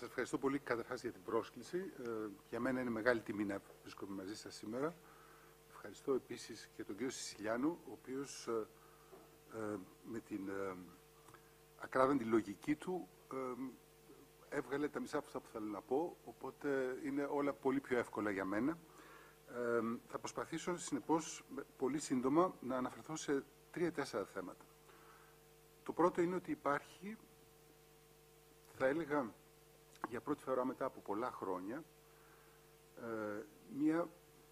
Σας ευχαριστώ πολύ καταρχάς για την πρόσκληση. Ε, για μένα είναι μεγάλη τιμή να βρίσκομαι μαζί σας σήμερα. Ευχαριστώ επίσης και τον κύριο Σισιλιάνου, ο οποίος ε, ε, με την ε, ακράδαντη λογική του ε, έβγαλε τα μισά από αυτά που θέλω να πω, οπότε είναι όλα πολύ πιο εύκολα για μένα. θα προσπαθήσω, συνεπώς, πολύ σύντομα να αναφερθώ σε τρία-τέσσερα θέματα. Το πρώτο είναι ότι υπάρχει, θα έλεγα, για πρώτη φορά μετά από πολλά χρόνια, ε, μια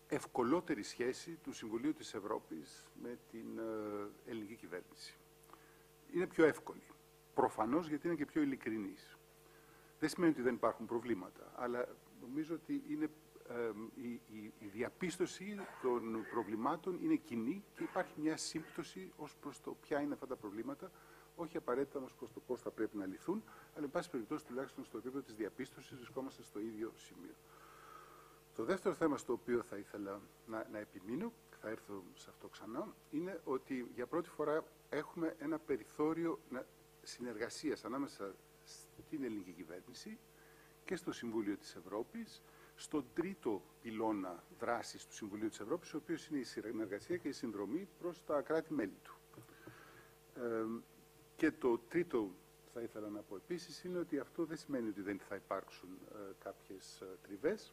ευκολότερη σχέση του Συμβουλίου της Ευρώπης με την ε, ελληνική κυβέρνηση. Είναι πιο εύκολη. Προφανώς γιατί είναι και πιο ειλικρινής. Δεν σημαίνει ότι δεν υπάρχουν προβλήματα, αλλά νομίζω ότι είναι, ε, η, η, η, διαπίστωση των προβλημάτων είναι κοινή και υπάρχει μια σύμπτωση ως προς το ποια είναι αυτά τα προβλήματα όχι απαραίτητα όμως προς το πώς θα πρέπει να λυθούν, αλλά εν πάση περιπτώσει τουλάχιστον στο επίπεδο της διαπίστωσης βρισκόμαστε στο ίδιο σημείο. Το δεύτερο θέμα στο οποίο θα ήθελα να, να επιμείνω, θα έρθω σε αυτό ξανά, είναι ότι για πρώτη φορά έχουμε ένα περιθώριο συνεργασίας ανάμεσα στην ελληνική κυβέρνηση και στο Συμβούλιο της Ευρώπης, στον τρίτο πυλώνα δράσης του Συμβουλίου της Ευρώπης, ο οποίος είναι η συνεργασία και η συνδρομή προς τα κράτη-μέλη του. Ε, και το τρίτο θα ήθελα να πω επίσης είναι ότι αυτό δεν σημαίνει ότι δεν θα υπάρξουν ε, κάποιες ε, τριβές,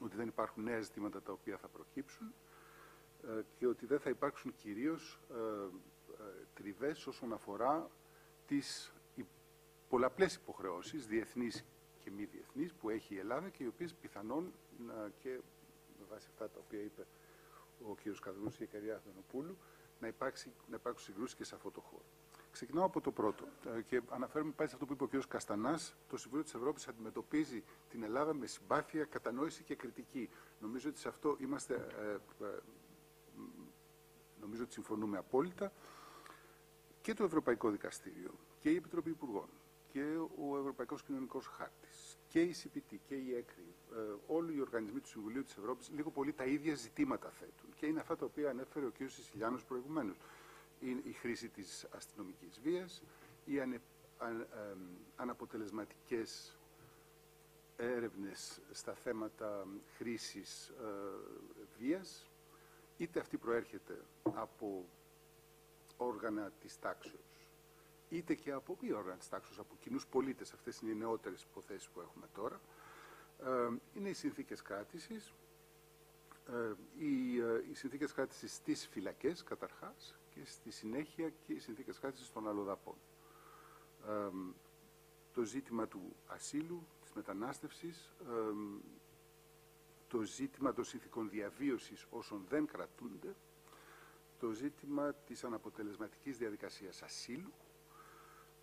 ότι δεν υπάρχουν νέα ζητήματα τα οποία θα προκύψουν ε, και ότι δεν θα υπάρξουν κυρίως ε, ε, τριβές όσον αφορά τις πολλαπλές υποχρεώσεις, διεθνείς και μη διεθνείς, που έχει η Ελλάδα και οι οποίες πιθανόν και με βάση αυτά τα οποία είπε ο κ. Καδρούς και η κυρία Αθανοπούλου, να, υπάρξει, να υπάρξουν συγκρούσεις και σε αυτό το χώρο. Ξεκινάω από το πρώτο ε, και αναφέρομαι πάλι σε αυτό που είπε ο κ. Καστανάς. Το Συμβούλιο της Ευρώπης αντιμετωπίζει την Ελλάδα με συμπάθεια, κατανόηση και κριτική. Νομίζω ότι σε αυτό είμαστε. Ε, ε, νομίζω ότι συμφωνούμε απόλυτα. Και το Ευρωπαϊκό Δικαστήριο και η Επιτροπή Υπουργών και ο Ευρωπαϊκός Κοινωνικός Χάρτης και η CPT και η ΕΚΡΙ, όλοι οι οργανισμοί του Συμβουλίου της Ευρώπης λίγο πολύ τα ίδια ζητήματα θέτουν. Και είναι αυτά τα οποία ανέφερε ο κ. Σισιλιάνος προηγουμένως η χρήση της αστυνομικής βίας, οι ανε, αναποτελεσματικές έρευνες στα θέματα χρήσης ε, βίας, είτε αυτή προέρχεται από όργανα της τάξεως, είτε και από μη όργανα της τάξεως, από κοινούς πολίτες, αυτές είναι οι νεότερες υποθέσεις που έχουμε τώρα, ε, είναι οι συνθήκες κράτησης, ε, οι, ε, οι συνθήκες κράτησης στις φυλακές, καταρχάς, και στη συνέχεια και οι συνθήκες κράτησης των αλλοδαπών. το ζήτημα του ασύλου, της μετανάστευσης, το ζήτημα των συνθήκων διαβίωσης όσων δεν κρατούνται, το ζήτημα της αναποτελεσματικής διαδικασίας ασύλου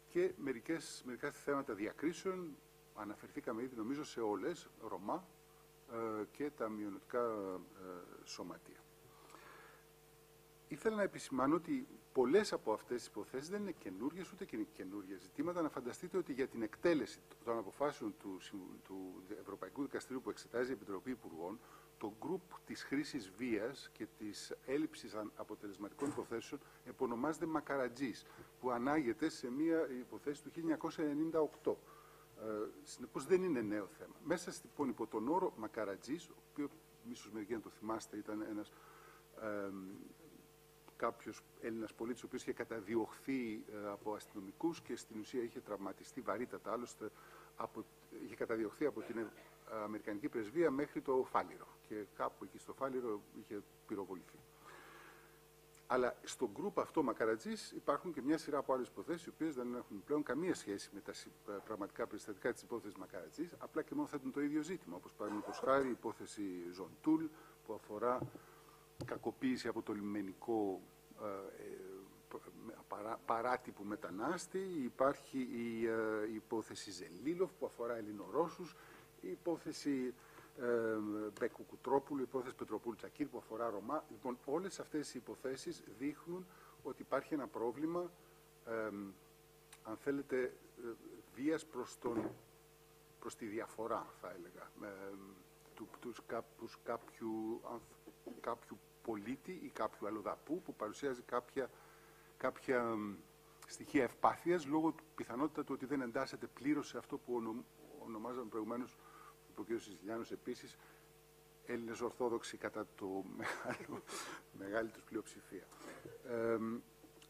και μερικές, μερικά θέματα διακρίσεων, αναφερθήκαμε ήδη νομίζω σε όλες, Ρωμά ε, και τα μειονοτικά ε, σωματεία. Ήθελα να επισημάνω ότι πολλές από αυτές τις υποθέσεις δεν είναι καινούριε ούτε και είναι καινούργια ζητήματα. Να φανταστείτε ότι για την εκτέλεση των αποφάσεων του, του Ευρωπαϊκού Δικαστηρίου που εξετάζει η Επιτροπή Υπουργών, το γκρουπ της χρήσης βίας και της έλλειψης αποτελεσματικών υποθέσεων επωνομάζεται Μακαρατζής, που ανάγεται σε μια υποθέση του 1998. Ε, Συνεπώς δεν είναι νέο θέμα. Μέσα λοιπόν υπό τον όρο Μακαρατζής, ο οποίος ίσω μερικοί να το θυμάστε, ήταν ένας ε, κάποιος Έλληνας πολίτης ο οποίος είχε καταδιωχθεί ε, από αστυνομικούς και στην ουσία είχε τραυματιστεί βαρύτατα άλλωστε από, είχε καταδιωχθεί από την ε, Αμερικανική πρεσβεία μέχρι το Φάληρο και κάπου εκεί στο Φάληρο είχε πυροβοληθεί. Αλλά στο γκρουπ αυτό Μακαρατζής υπάρχουν και μια σειρά από άλλες υποθέσεις, οι οποίες δεν έχουν πλέον καμία σχέση με τα ε, πραγματικά περιστατικά της υπόθεσης Μακαρατζής, απλά και μόνο θέτουν το ίδιο ζήτημα. Όπως παραδείγματος χάρη η υπόθεση Ζοντούλ, που αφορά κακοποίηση από το λιμενικό ε, ε, παράτυπου μετανάστη, υπάρχει η ε, υπόθεση Ζελίλοφ που αφορά Ελληνορώσους, η υπόθεση Μπέκου Κουτρόπουλου, η υπόθεση Πετροπούλου Τσακίρ που αφορά Ρωμά. Λοιπόν, όλες αυτές οι υποθέσεις δείχνουν ότι υπάρχει ένα πρόβλημα, αν θέλετε, βίας προς, τον, προς τη διαφορά, θα έλεγα, του, τους, κάποιου, κάποιου πολίτη ή κάποιου αλλοδαπού που παρουσιάζει κάποια, κάποια στοιχεία ευπάθειας λόγω του πιθανότητα του ότι δεν εντάσσεται πλήρως σε αυτό που ονομάζαμε προηγουμένω, ο κ. Σιζηλιάνο επίσης, Έλληνες Ορθόδοξοι κατά το μεγάλο, μεγάλη τους πλειοψηφία. Ε,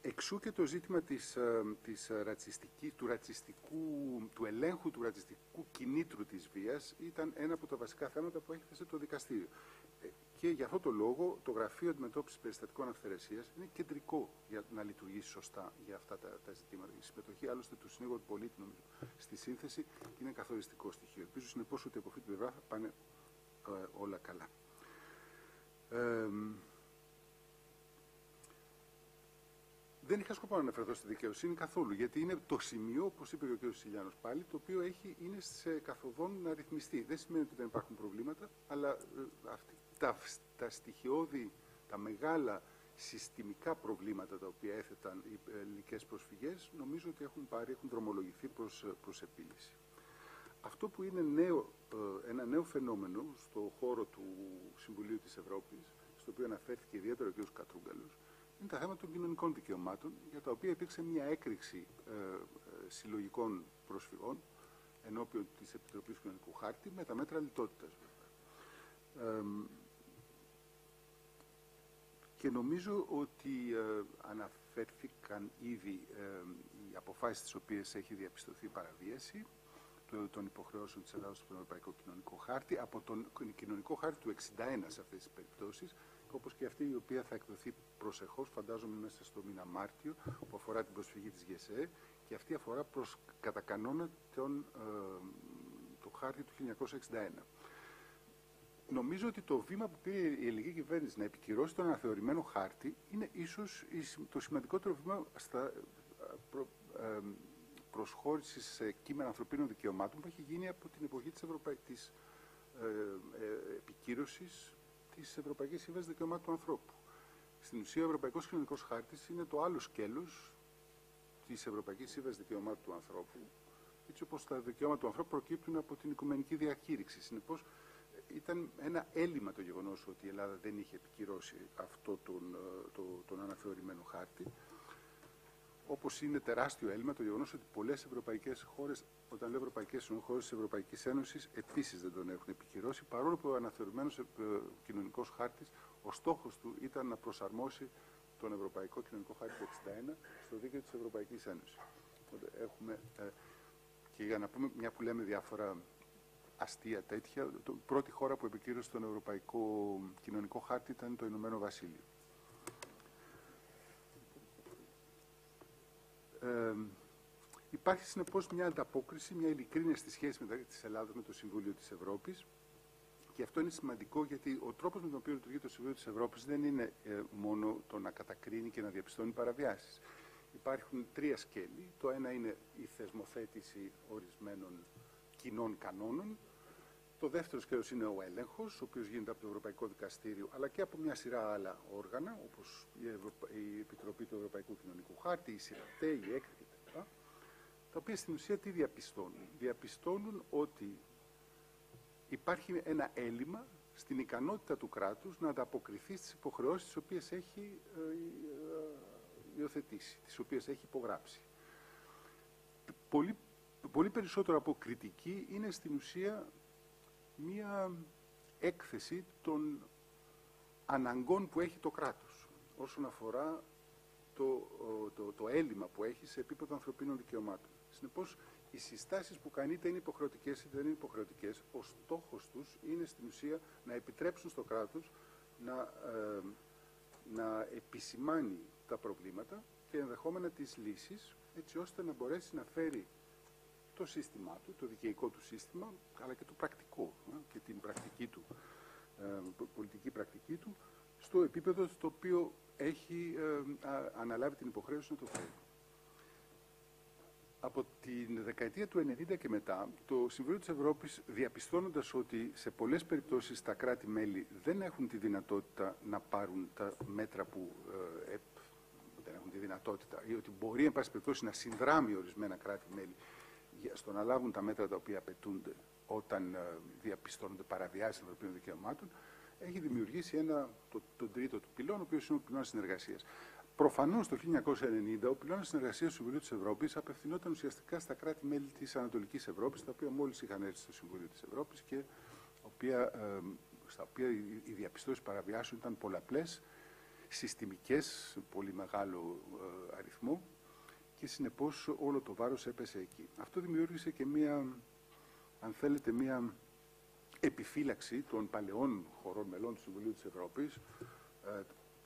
εξού και το ζήτημα της, της ρατσιστικής, του, ρατσιστικού, του ελέγχου του ρατσιστικού κινήτρου της βίας ήταν ένα από τα βασικά θέματα που έχει το δικαστήριο. Και για αυτό το λόγο το Γραφείο Αντιμετώπισης Περιστατικών Αυθαιρεσίας είναι κεντρικό για να λειτουργήσει σωστά για αυτά τα, τα ζητήματα. Η συμμετοχή άλλωστε του συνήγορου του πολίτη νομίζω, στη σύνθεση είναι καθοριστικό στοιχείο. Ελπίζω συνεπώς ότι από αυτή την πλευρά θα πάνε ε, όλα καλά. Ε, δεν είχα σκοπό να αναφερθώ στη δικαιοσύνη καθόλου, γιατί είναι το σημείο, όπως είπε και ο κ. Σιλιάνος πάλι, το οποίο έχει, είναι σε καθοδόν να ρυθμιστεί. Δεν σημαίνει ότι δεν υπάρχουν προβλήματα, αλλά ε, αυτή τα, τα στοιχειώδη, τα μεγάλα συστημικά προβλήματα τα οποία έθεταν οι ελληνικές προσφυγές νομίζω ότι έχουν πάρει, έχουν δρομολογηθεί προς, προς επίλυση. Αυτό που είναι νέο, ε, ένα νέο φαινόμενο στο χώρο του Συμβουλίου της Ευρώπης, στο οποίο αναφέρθηκε ιδιαίτερα ο κ. Κατρούγκαλος, είναι τα θέματα των κοινωνικών δικαιωμάτων, για τα οποία υπήρξε μια έκρηξη ε, ε, συλλογικών προσφυγών ενώπιον της Επιτροπής Κοινωνικού Χάρτη με τα μέτρα λιτότητας. Ε, και νομίζω ότι ε, αναφέρθηκαν ήδη ε, οι αποφάσεις τις οποίες έχει διαπιστωθεί παραβίαση των υποχρεώσεων της Ελλάδος στον Ευρωπαϊκό Κοινωνικό Χάρτη από τον Κοινωνικό Χάρτη του 61 σε αυτές τις περιπτώσεις όπως και αυτή η οποία θα εκδοθεί προσεχώς, φαντάζομαι μέσα στο μήνα Μάρτιο, που αφορά την προσφυγή της ΓΕΣΕ και αυτή αφορά προς κατά κανόνα τον, ε, το χάρτη του 1961. Νομίζω ότι το βήμα που πήρε η ελληνική κυβέρνηση να επικυρώσει τον αναθεωρημένο χάρτη είναι ίσως το σημαντικότερο βήμα στα προ, ε, προσχώρησης σε κείμενα ανθρωπίνων δικαιωμάτων που έχει γίνει από την εποχή της, Ευρωπαϊ... της ε, ε, επικύρωσης της Ευρωπαϊκής Σύμβασης Δικαιωμάτων του Ανθρώπου. Στην ουσία, ο Ευρωπαϊκός Κοινωνικός Χάρτης είναι το άλλο σκέλος της Ευρωπαϊκής Σύμβασης Δικαιωμάτων του Ανθρώπου, έτσι όπως τα δικαιώματα του ανθρώπου προκύπτουν από την Οικουμενική Διακήρυξη. Συνεπώς, ήταν ένα έλλειμμα το γεγονός ότι η Ελλάδα δεν είχε επικυρώσει αυτό τον, ε, το, τον αναθεωρημένο χάρτη. Όπως είναι τεράστιο έλλειμμα το γεγονός ότι πολλές ευρωπαϊκές χώρες, όταν λέω ευρωπαϊκές, εννοώ χώρες της Ευρωπαϊκής Ένωσης, επίσης δεν τον έχουν επικυρώσει, παρόλο που ο αναθεωρημένος ε, κοινωνικός χάρτης, ο στόχος του ήταν να προσαρμόσει τον Ευρωπαϊκό Κοινωνικό Χάρτη του 1961 στο δίκαιο της Ευρωπαϊκής Ένωσης. Έχουμε, ε, και για να πούμε, μια που λέμε διάφορα αστεία τέτοια. Η πρώτη χώρα που επικύρωσε τον Ευρωπαϊκό Κοινωνικό Χάρτη ήταν το Ηνωμένο Βασίλειο. Ε, υπάρχει συνεπώς μια ανταπόκριση, μια ειλικρίνεια στη σχέση μεταξύ της Ελλάδας με το Συμβούλιο της Ευρώπης. Και αυτό είναι σημαντικό γιατί ο τρόπος με τον οποίο λειτουργεί το Συμβούλιο της Ευρώπης δεν είναι ε, μόνο το να κατακρίνει και να διαπιστώνει παραβιάσεις. Υπάρχουν τρία σκέλη. Το ένα είναι η θεσμοθέτηση ορισμένων κοινών κανόνων, το δεύτερος σκέλος είναι ο έλεγχος, ο οποίος γίνεται από το Ευρωπαϊκό Δικαστήριο, αλλά και από μια σειρά άλλα όργανα, όπως η, η Επιτροπή του Ευρωπαϊκού Κοινωνικού Χάρτη, η ΣΥΡΤΕ, η ΕΚΡ κτλ. Τα οποία στην ουσία τι διαπιστώνουν. Διαπιστώνουν ότι υπάρχει ένα έλλειμμα στην ικανότητα του κράτους να ανταποκριθεί στις υποχρεώσεις τις οποίες έχει ε, ε, υιοθετήσει, τις οποίες έχει υπογράψει. Πολύ, πολύ περισσότερο από κριτική είναι στην ουσία μία έκθεση των αναγκών που έχει το κράτος όσον αφορά το, το, το έλλειμμα που έχει σε επίπεδο ανθρωπίνων δικαιωμάτων. Συνεπώς, οι συστάσεις που κάνει είτε είναι υποχρεωτικές είτε δεν είναι υποχρεωτικές, ο στόχος τους είναι στην ουσία να επιτρέψουν στο κράτος να, ε, να επισημάνει τα προβλήματα και ενδεχόμενα τις λύσεις, έτσι ώστε να μπορέσει να φέρει το σύστημά του, το δικαιικό του σύστημα, αλλά και το πρακτικό ε, και την πρακτική του, ε, πολιτική πρακτική του, στο επίπεδο στο οποίο έχει ε, αναλάβει την υποχρέωση να το φέρει. Από την δεκαετία του 90 και μετά, το Συμβούλιο της Ευρώπης, διαπιστώνοντας ότι σε πολλές περιπτώσεις τα κράτη-μέλη δεν έχουν τη δυνατότητα να πάρουν τα μέτρα που δεν έχουν τη δυνατότητα ή ότι μπορεί, εν πάση περιπτώσει, να συνδράμει ορισμένα κράτη-μέλη στο να λάβουν τα μέτρα τα οποία απαιτούνται όταν ε, διαπιστώνονται παραβιάσεις ανθρωπίνων δικαιωμάτων, έχει δημιουργήσει ένα, το, τον τρίτο του πυλόν, ο οποίος είναι ο πυλώνας συνεργασίας. Προφανώς το 1990 ο πυλώνας συνεργασίας του Συμβουλίου της Ευρώπης απευθυνόταν ουσιαστικά στα κράτη-μέλη της Ανατολικής Ευρώπης, τα οποία μόλις είχαν έρθει στο Συμβούλιο της Ευρώπης και οποία, ε, στα οποία οι διαπιστώσεις παραβιάσεων ήταν πολλαπλές, συστημικές, πολύ μεγάλο ε, αριθμό και συνεπώς όλο το βάρος έπεσε εκεί. Αυτό δημιούργησε και μία, αν θέλετε, μία επιφύλαξη των παλαιών χωρών μελών του Συμβουλίου της Ευρώπης, ε,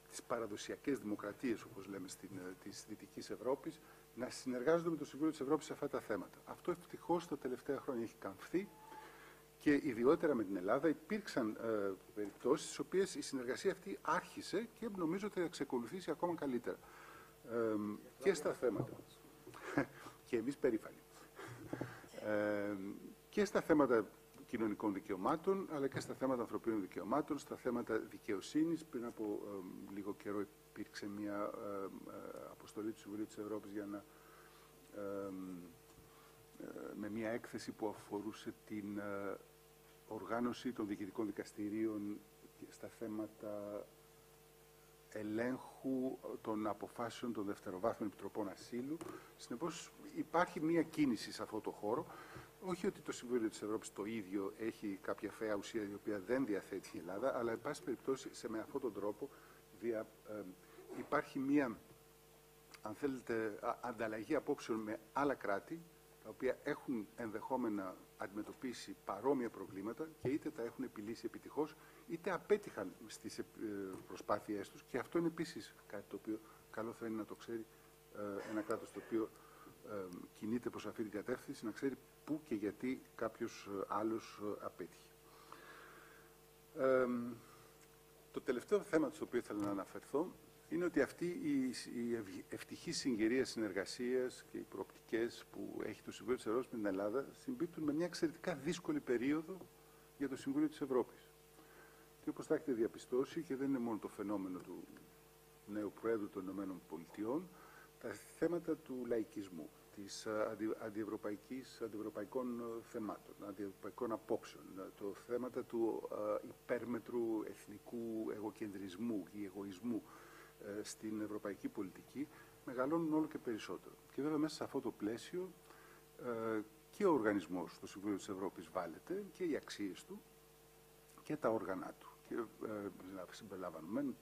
τις παραδοσιακές δημοκρατίες, όπως λέμε, στην, ε, της Δυτικής Ευρώπης, να συνεργάζονται με το Συμβούλιο της Ευρώπης σε αυτά τα θέματα. Αυτό ευτυχώς τα τελευταία χρόνια έχει καμφθεί και ιδιότερα με την Ελλάδα υπήρξαν ε, περιπτώσεις στις οποίες η συνεργασία αυτή άρχισε και νομίζω ότι θα εξεκολουθήσει ακόμα καλύτερα. Ε, και στα θέματα. και εμείς περήφανοι. Ε, και στα θέματα κοινωνικών δικαιωμάτων, αλλά και στα θέματα ανθρωπίνων δικαιωμάτων, στα θέματα δικαιοσύνης. Πριν από ε, λίγο καιρό υπήρξε μια ε, ε, αποστολή του Συμβουλίου της Ευρώπης για να, με μια έκθεση που αφορούσε την οργάνωση των διοικητικών δικαστηρίων στα θέματα ελέγχου των αποφάσεων των δευτεροβάθμιων επιτροπών ασύλου. Συνεπώς υπάρχει μια κίνηση σε αυτό το χώρο όχι ότι το Συμβούλιο της Ευρώπης το ίδιο έχει κάποια φαία ουσία η οποία δεν διαθέτει η Ελλάδα, αλλά εν πάση περιπτώσει σε, με αυτόν τον τρόπο δια, υπάρχει μία, αν θέλετε, ανταλλαγή απόψεων με άλλα κράτη, τα οποία έχουν ενδεχόμενα αντιμετωπίσει παρόμοια προβλήματα και είτε τα έχουν επιλύσει επιτυχώς, είτε απέτυχαν στις ε, προσπάθειές τους. Και αυτό είναι επίσης κάτι το οποίο καλό θα είναι να το ξέρει ε, ένα κράτος το οποίο κινείται προς αυτή την κατεύθυνση, να ξέρει πού και γιατί κάποιος ε, άλλος ε, απέτυχε. το τελευταίο θέμα στο οποίο ήθελα να αναφερθώ είναι ότι αυτή η, ευτυχή συγκυρία συνεργασία και οι προοπτικές που έχει το Συμβούλιο της Ευρώπης με την Ελλάδα συμπίπτουν με μια εξαιρετικά δύσκολη περίοδο για το Συμβούλιο της Ευρώπης. Και όπως θα έχετε διαπιστώσει, και δεν είναι μόνο το φαινόμενο του νέου Προέδρου των ΗΠΑ, τα θέματα του λαϊκισμού, της ε, αντι, αντιευρωπαϊκής, αντιευρωπαϊκών ε, θεμάτων, αντιευρωπαϊκών απόψεων, ε, το θέματα του υπέρμετρου εθνικού εγωκεντρισμού ή εγωισμού στην ευρωπαϊκή πολιτική μεγαλώνουν όλο και περισσότερο. Και βέβαια μέσα σε αυτό το πλαίσιο και ο οργανισμός, το Συμβούλιο της Ευρώπης βάλετε και οι αξίες του και τα όργανα του. Και συμπεριλαμβανομένου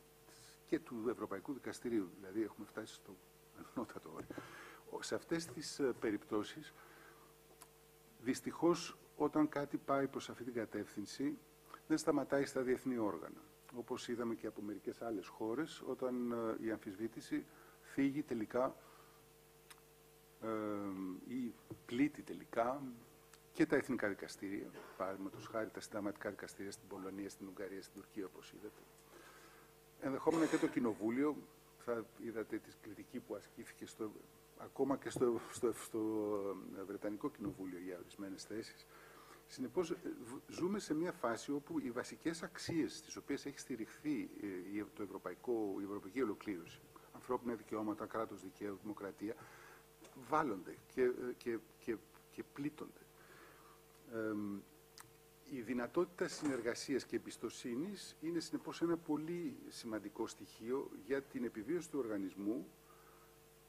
και του Ευρωπαϊκού Δικαστηρίου. Δηλαδή έχουμε φτάσει στο ανώτατο όριο σε αυτές τις ε, περιπτώσεις, δυστυχώς όταν κάτι πάει προς αυτή την κατεύθυνση, δεν σταματάει στα διεθνή όργανα. Όπως είδαμε και από μερικές άλλες χώρες, όταν ε, η αμφισβήτηση φύγει τελικά ε, ή πλήττει τελικά και τα εθνικά δικαστήρια, παραδείγματος χάρη τα συνταγματικά δικαστήρια στην Πολωνία, στην Ουγγαρία, στην Τουρκία, όπως είδατε. Ενδεχόμενα και το Κοινοβούλιο, θα είδατε τη κριτική που ασκήθηκε στο ακόμα και στο, στο, στο ε, Βρετανικό Κοινοβούλιο για ορισμένες θέσεις. Συνεπώς, ε, ζούμε σε μια φάση όπου οι βασικές αξίες στι οποίες έχει στηριχθεί ε, το ευρωπαϊκό, η ευρωπαϊκή ολοκλήρωση, ανθρώπινα δικαιώματα, κράτος δικαίου, δημοκρατία, βάλλονται και, και, και, και πλήττονται. η δυνατότητα συνεργασίας και εμπιστοσύνης είναι συνεπώς ένα πολύ σημαντικό στοιχείο για την επιβίωση του οργανισμού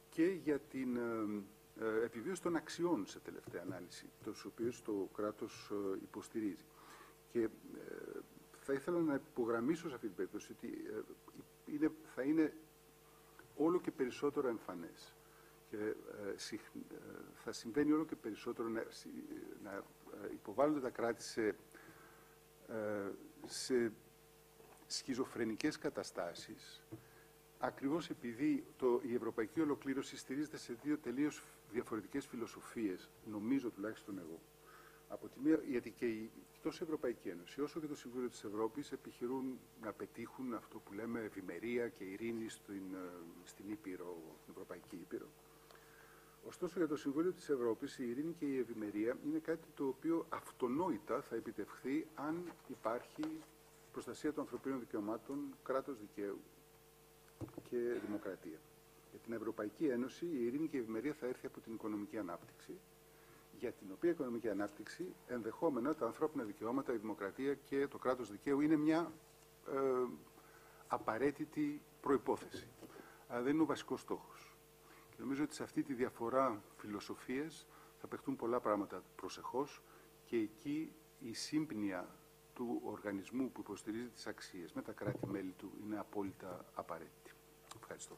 και για την ε, ε, επιβίωση των αξιών σε τελευταία ανάλυση, τους οποίους το κράτος ε, υποστηρίζει. Και θα ήθελα να υπογραμμίσω σε αυτή την περίπτωση ότι είναι, θα είναι όλο και περισσότερο εμφανές και θα συμβαίνει όλο και περισσότερο να, να υποβάλλονται τα κράτη σε, σε σχιζοφρενικές καταστάσεις ακριβώς επειδή το, η ευρωπαϊκή ολοκλήρωση στηρίζεται σε δύο τελείως διαφορετικές φιλοσοφίες, νομίζω τουλάχιστον εγώ. Από τη μία, γιατί και η τόσο Ευρωπαϊκή Ένωση όσο και το Συμβούλιο της Ευρώπης επιχειρούν να πετύχουν αυτό που λέμε ευημερία και ειρήνη στην, ε, στην Ήπειρο, στην Ευρωπαϊκή Ήπειρο. Ωστόσο, για το Συμβούλιο της Ευρώπης η ειρήνη και η ευημερία είναι κάτι το οποίο αυτονόητα θα επιτευχθεί αν υπάρχει προστασία των ανθρωπίνων δικαιωμάτων, κράτος δικαίου και δημοκρατία. Για την Ευρωπαϊκή Ένωση η ειρήνη και η ευημερία θα έρθει από την οικονομική ανάπτυξη, για την οποία οικονομική ανάπτυξη ενδεχόμενα τα ανθρώπινα δικαιώματα, η δημοκρατία και το κράτος δικαίου είναι μια ε, απαραίτητη προϋπόθεση. αλλά δεν είναι ο βασικός στόχος. Και νομίζω ότι σε αυτή τη διαφορά φιλοσοφίες θα παιχτούν πολλά πράγματα προσεχώς και εκεί η σύμπνοια του οργανισμού που υποστηρίζει τις αξίες με τα κράτη-μέλη του είναι απόλυτα απαραίτητη. Ευχαριστώ.